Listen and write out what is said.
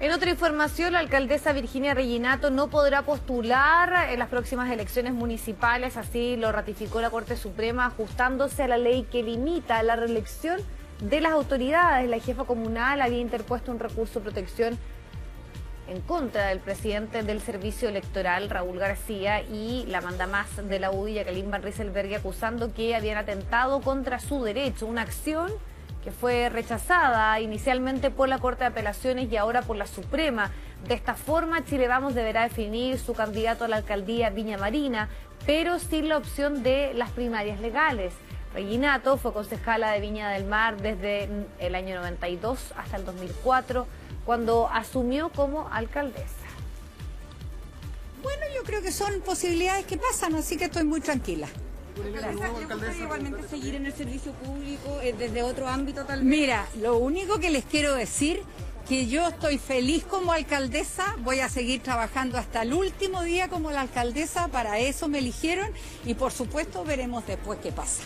En otra información, la alcaldesa Virginia Reginato no podrá postular en las próximas elecciones municipales, así lo ratificó la Corte Suprema, ajustándose a la ley que limita la reelección de las autoridades. La jefa comunal había interpuesto un recurso de protección en contra del presidente del Servicio Electoral, Raúl García, y la manda más de la UDI, Jacqueline Van Rieselberg, acusando que habían atentado contra su derecho, una acción que fue rechazada inicialmente por la Corte de Apelaciones y ahora por la Suprema. De esta forma, Chile Vamos deberá definir su candidato a la alcaldía Viña Marina, pero sin la opción de las primarias legales. Reginato fue concejala de Viña del Mar desde el año 92 hasta el 2004, cuando asumió como alcaldesa. Bueno, yo creo que son posibilidades que pasan, así que estoy muy tranquila. Igualmente seguir en el servicio público eh, desde otro ámbito tal vez? Mira, lo único que les quiero decir que yo estoy feliz como alcaldesa, voy a seguir trabajando hasta el último día como la alcaldesa, para eso me eligieron y por supuesto veremos después qué pasa.